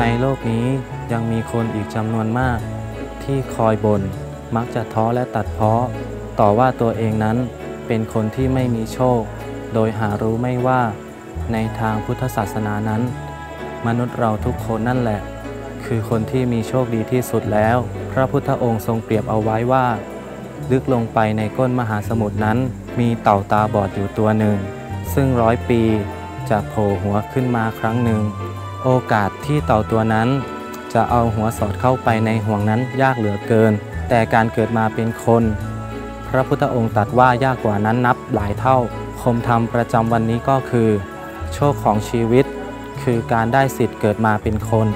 ในโลกนี้ยังมีคนอีกจำนวนมาก ที่คอยบน่นมักจะท้อและตัดเพ้อต่อว่าตัวเองนั้นเป็นคนที่ไม่มีโชค โดยหารู้ไม่ว่า ในทางพุทธศาสนานั้น มนุษย์เราทุกคนนั่นแหละ คือคนที่มีโชคดีที่สุดแล้ว พระพุทธองค์ทรงเปรียบเอาไว้ว่า ลึกลงไปในก้นมหาสมุทรนั้น มีเต่าตาบอดอยู่ตัวหนึ่ง ซึ่งร้อยปีจะโผล่หัวขึ้นมาครั้งหนึ่ง โอกาสที่เต่าตัวนั้น จะเอาหัวสอดเข้าไปในห่วงนั้นยากเหลือเกิน แต่การเกิดมาเป็นคน พระพุทธองค์ตรัสว่ายากกว่านั้นนับหลายเท่า คมธรรมประจำวันนี้ก็คือ โชคของชีวิต คือการได้สิทธิ์เกิดมาเป็นคน